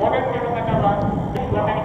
ご連の方は、ぜひ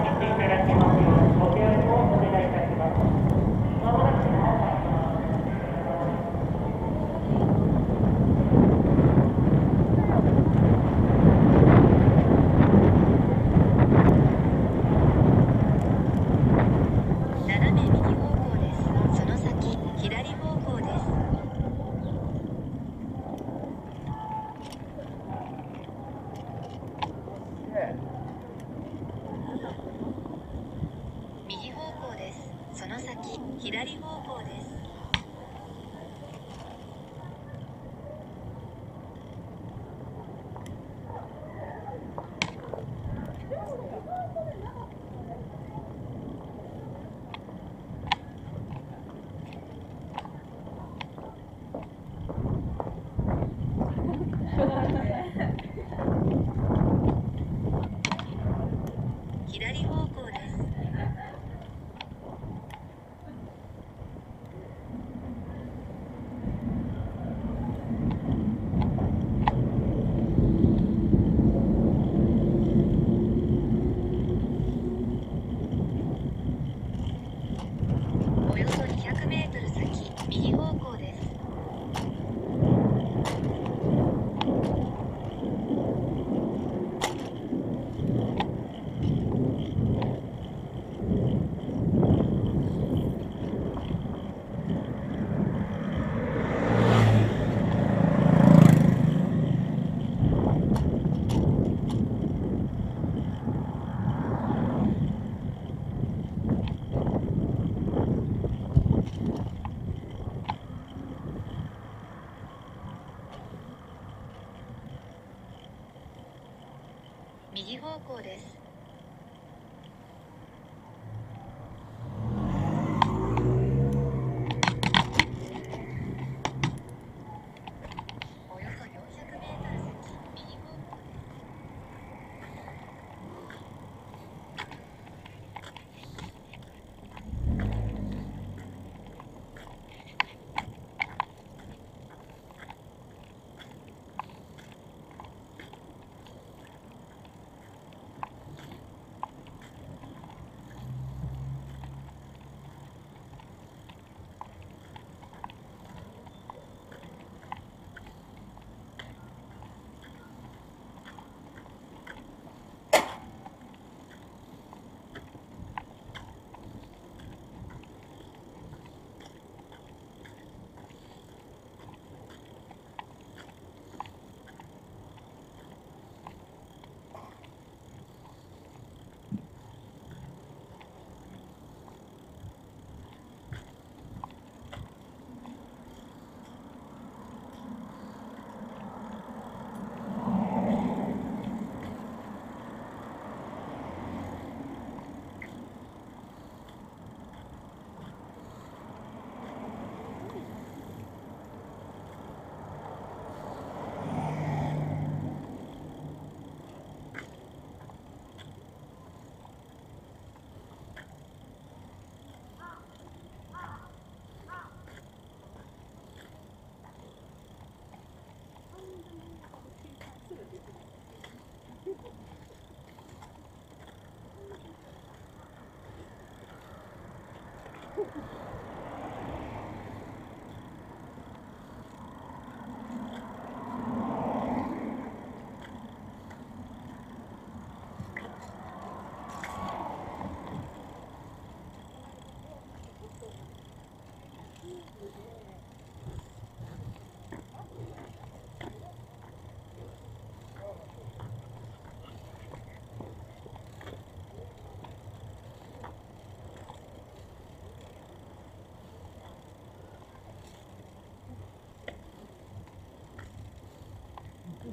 右方向です。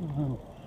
Oh.